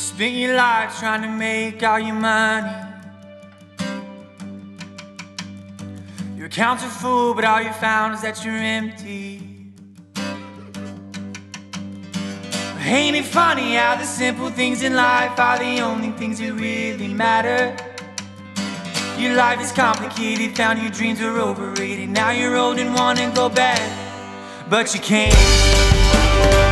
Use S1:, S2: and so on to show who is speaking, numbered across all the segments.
S1: spent your life trying to make all your money. Your accounts are full, but all you found is that you're empty. Ain't it funny how the simple things in life are the only things that really matter? Your life is complicated, found your dreams are overrated. Now you're old and wanna go back, but you can't.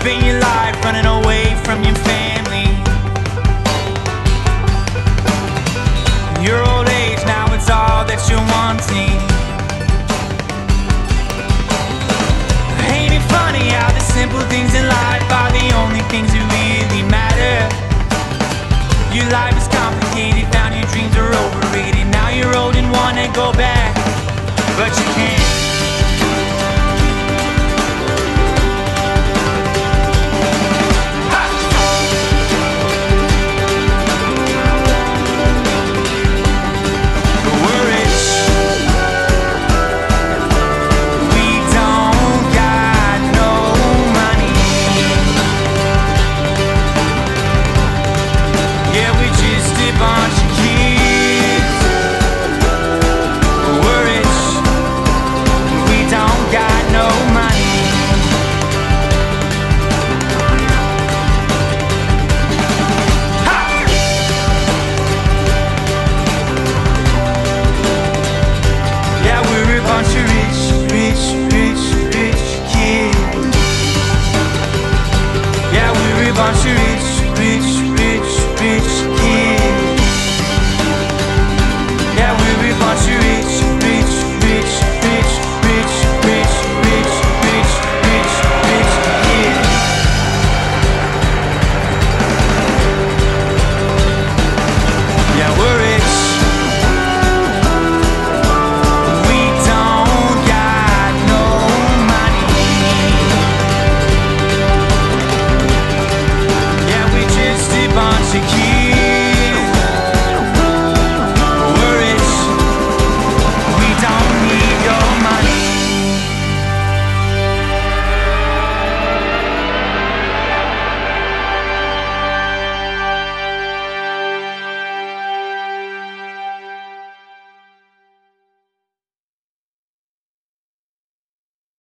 S1: Spend your life running away from your family. In your old age, now it's all that you're wanting. Ain't it funny how the simple things in life are the only things that really matter? Your life is complicated, found your dreams are overrated. Now you're old and wanna go back, but you can't.